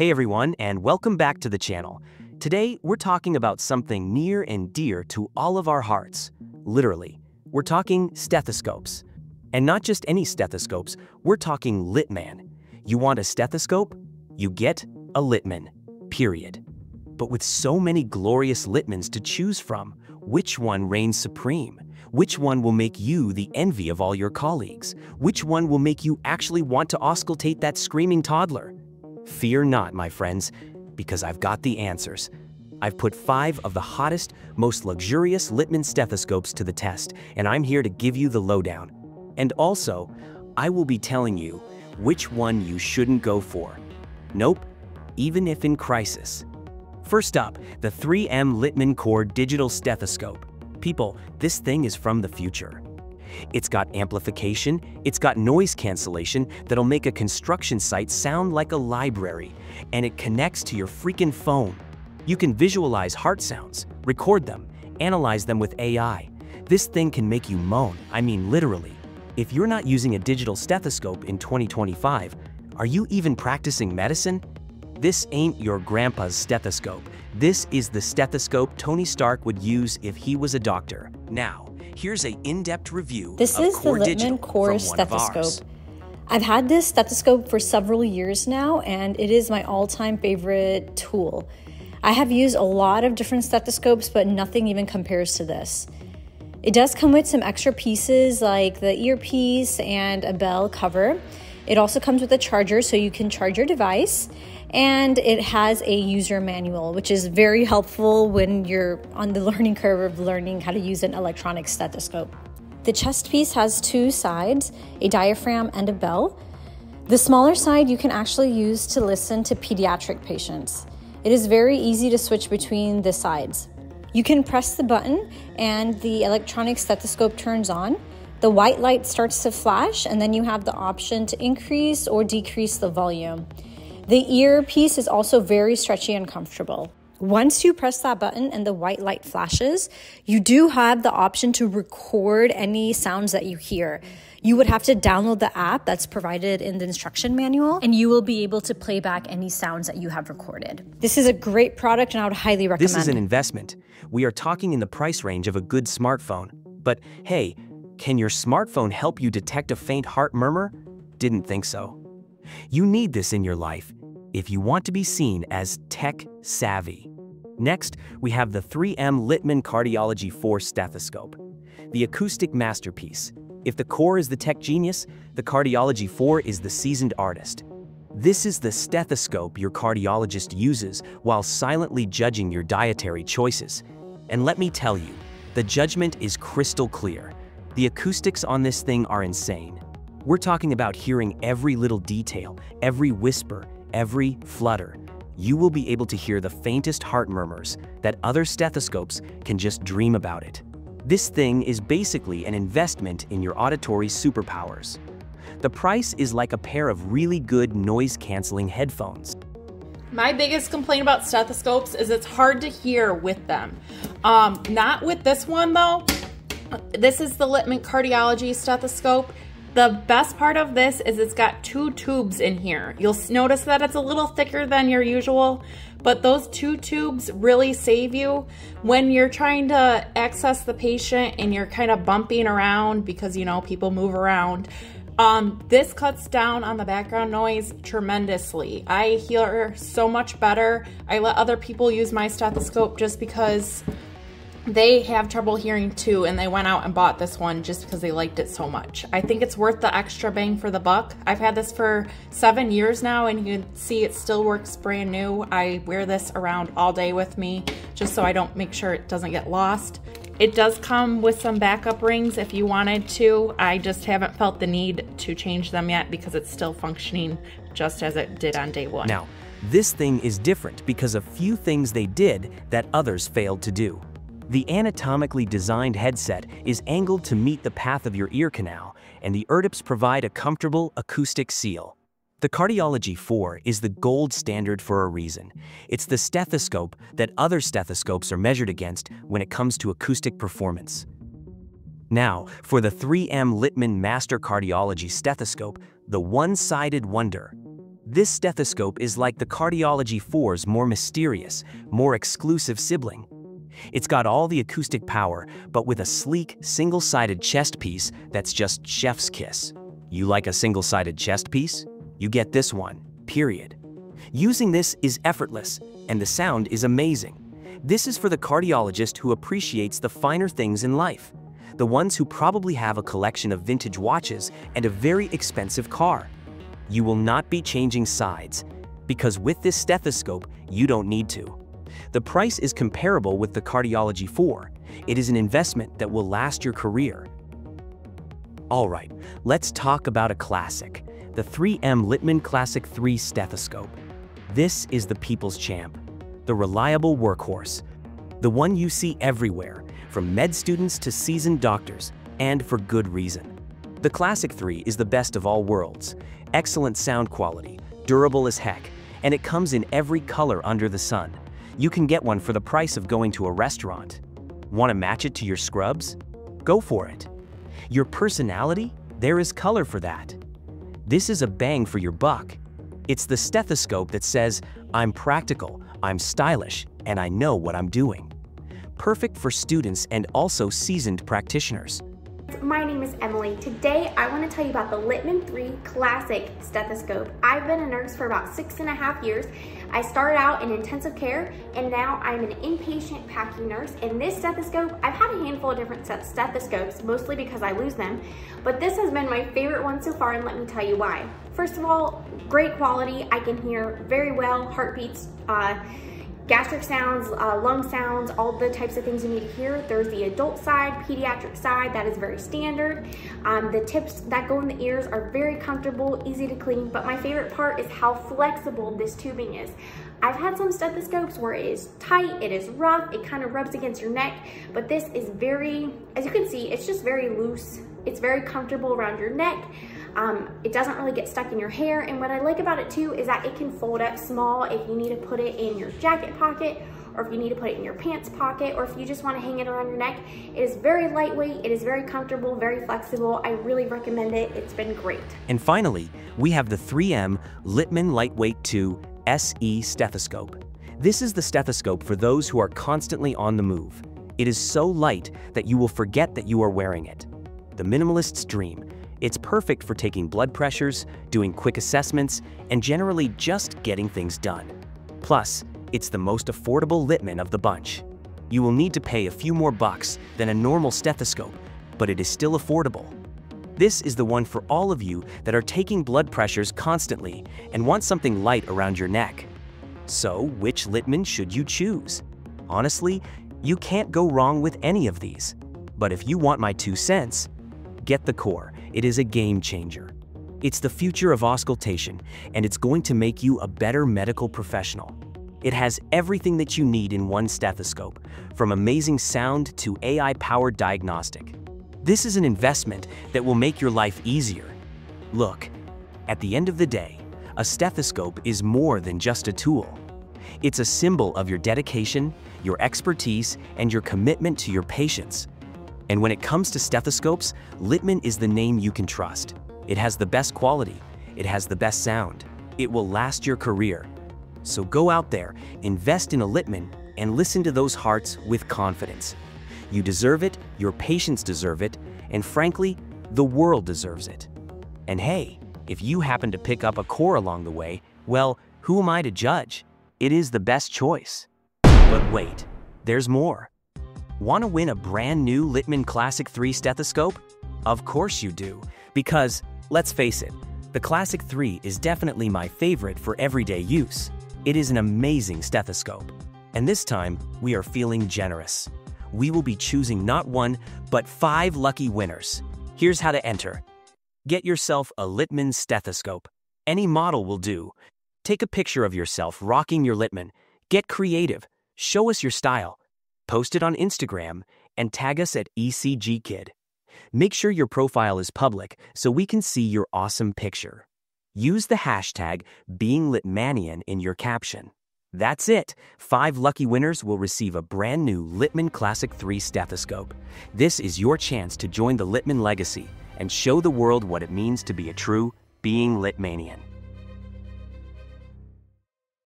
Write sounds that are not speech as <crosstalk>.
Hey everyone, and welcome back to the channel. Today, we're talking about something near and dear to all of our hearts. Literally, we're talking stethoscopes. And not just any stethoscopes, we're talking Littmann. You want a stethoscope? You get a Littmann. period. But with so many glorious Littmanns to choose from, which one reigns supreme? Which one will make you the envy of all your colleagues? Which one will make you actually want to auscultate that screaming toddler? Fear not, my friends, because I've got the answers. I've put five of the hottest, most luxurious Littmann stethoscopes to the test, and I'm here to give you the lowdown. And also, I will be telling you which one you shouldn't go for. Nope, even if in crisis. First up, the 3M Littmann Core Digital Stethoscope. People, this thing is from the future. It's got amplification, it's got noise cancellation that'll make a construction site sound like a library, and it connects to your freaking phone. You can visualize heart sounds, record them, analyze them with AI. This thing can make you moan, I mean literally. If you're not using a digital stethoscope in 2025, are you even practicing medicine? This ain't your grandpa's stethoscope. This is the stethoscope Tony Stark would use if he was a doctor. Now, here's a in-depth review This of is Core the Digital Littmann Core from one of ours. stethoscope. I've had this stethoscope for several years now, and it is my all time favorite tool. I have used a lot of different stethoscopes, but nothing even compares to this. It does come with some extra pieces like the earpiece and a bell cover. It also comes with a charger so you can charge your device, and it has a user manual, which is very helpful when you're on the <laughs> learning curve of learning how to use an electronic stethoscope. The chest piece has two sides, a diaphragm and a bell. The smaller side you can actually use to listen to pediatric patients. It is very easy to switch between the sides. You can press the button and the electronic stethoscope turns on. The white light starts to flash, and then you have the option to increase or decrease the volume. The earpiece is also very stretchy and comfortable. Once you press that button and the white light flashes, you do have the option to record any sounds that you hear. You would have to download the app that's provided in the instruction manual, and you will be able to play back any sounds that you have recorded. This is a great product, and I would highly recommend This is an investment. We are talking in the price range of a good smartphone. But hey, can your smartphone help you detect a faint heart murmur? Didn't think so. You need this in your life if you want to be seen as tech savvy. Next, we have the 3M Littmann Cardiology 4 stethoscope, the acoustic masterpiece. If the core is the tech genius, the Cardiology 4 is the seasoned artist. This is the stethoscope your cardiologist uses while silently judging your dietary choices. And let me tell you, the judgment is crystal clear. The acoustics on this thing are insane. We're talking about hearing every little detail, every whisper, every flutter. You will be able to hear the faintest heart murmurs that other stethoscopes can just dream about it. This thing is basically an investment in your auditory superpowers. The price is like a pair of really good noise-canceling headphones. My biggest complaint about stethoscopes is it's hard to hear with them. Um, not with this one though. This is the Littmann Cardiology stethoscope. The best part of this is it's got two tubes in here. You'll notice that it's a little thicker than your usual, but those two tubes really save you when you're trying to access the patient and you're kind of bumping around because you know people move around. Um, this cuts down on the background noise tremendously. I hear so much better. I let other people use my stethoscope just because they have trouble hearing too and they went out and bought this one just because they liked it so much. I think it's worth the extra bang for the buck. I've had this for seven years now and you can see it still works brand new. I wear this around all day with me just so I don't make sure it doesn't get lost. It does come with some backup rings if you wanted to. I just haven't felt the need to change them yet because it's still functioning just as it did on day one. Now, this thing is different because of a few things they did that others failed to do. The anatomically designed headset is angled to meet the path of your ear canal, and the eartips provide a comfortable acoustic seal. The Cardiology 4 is the gold standard for a reason. It's the stethoscope that other stethoscopes are measured against when it comes to acoustic performance. Now, for the 3M Littmann Master Cardiology Stethoscope, the one-sided wonder. This stethoscope is like the Cardiology 4's more mysterious, more exclusive sibling. It's got all the acoustic power, but with a sleek, single-sided chest piece that's just chef's kiss. You like a single-sided chest piece? You get this one, period. Using this is effortless, and the sound is amazing. This is for the cardiologist who appreciates the finer things in life, the ones who probably have a collection of vintage watches and a very expensive car. You will not be changing sides, because with this stethoscope, you don't need to. The price is comparable with the Cardiology 4. It is an investment that will last your career. Alright, let's talk about a classic, the 3M Littmann Classic 3 stethoscope. This is the people's champ, the reliable workhorse, the one you see everywhere, from med students to seasoned doctors, and for good reason. The Classic 3 is the best of all worlds, excellent sound quality, durable as heck, and it comes in every color under the sun. You can get one for the price of going to a restaurant. Want to match it to your scrubs? Go for it. Your personality? There is color for that. This is a bang for your buck. It's the stethoscope that says, I'm practical, I'm stylish, and I know what I'm doing. Perfect for students and also seasoned practitioners. My name is Emily. Today I want to tell you about the Littmann 3 Classic stethoscope. I've been a nurse for about six and a half years. I started out in intensive care and now I'm an inpatient PACU nurse. And this stethoscope, I've had a handful of different stethoscopes, mostly because I lose them, but this has been my favorite one so far and let me tell you why. First of all, great quality. I can hear very well, heartbeats, uh, gastric sounds, uh, lung sounds, all the types of things you need to hear. There's the adult side, pediatric side, that is very standard. Um, the tips that go in the ears are very comfortable, easy to clean, but my favorite part is how flexible this tubing is. I've had some stethoscopes where it is tight, it is rough, it kind of rubs against your neck, but this is very, as you can see, it's just very loose. It's very comfortable around your neck. Um, it doesn't really get stuck in your hair. And what I like about it too is that it can fold up small if you need to put it in your jacket pocket or if you need to put it in your pants pocket or if you just want to hang it around your neck. It is very lightweight, it is very comfortable, very flexible. I really recommend it. It's been great. And finally, we have the 3M Littmann Lightweight 2 SE stethoscope. This is the stethoscope for those who are constantly on the move. It is so light that you will forget that you are wearing it. The minimalist's dream it's perfect for taking blood pressures, doing quick assessments, and generally just getting things done. Plus, it's the most affordable Littmann of the bunch. You will need to pay a few more bucks than a normal stethoscope, but it is still affordable. This is the one for all of you that are taking blood pressures constantly and want something light around your neck. So, which Littmann should you choose? Honestly, you can't go wrong with any of these. But if you want my two cents, get the core. It is a game changer. It's the future of auscultation, and it's going to make you a better medical professional. It has everything that you need in one stethoscope, from amazing sound to AI-powered diagnostic. This is an investment that will make your life easier. Look, at the end of the day, a stethoscope is more than just a tool. It's a symbol of your dedication, your expertise, and your commitment to your patients. And when it comes to stethoscopes, Littmann is the name you can trust. It has the best quality, it has the best sound, it will last your career. So go out there, invest in a Littmann, and listen to those hearts with confidence. You deserve it, your patients deserve it, and frankly, the world deserves it. And hey, if you happen to pick up a core along the way, well, who am I to judge? It is the best choice. But wait, there's more. Want to win a brand new Littmann Classic 3 stethoscope? Of course you do, because, let's face it, the Classic 3 is definitely my favorite for everyday use. It is an amazing stethoscope. And this time, we are feeling generous. We will be choosing not one, but five lucky winners. Here's how to enter. Get yourself a Littmann stethoscope. Any model will do. Take a picture of yourself rocking your Littmann. Get creative. Show us your style post it on Instagram, and tag us at ECGKid. Make sure your profile is public so we can see your awesome picture. Use the hashtag BeingLittmanian in your caption. That's it. Five lucky winners will receive a brand new Littmann Classic 3 stethoscope. This is your chance to join the Littmann legacy and show the world what it means to be a true Being Littmanian.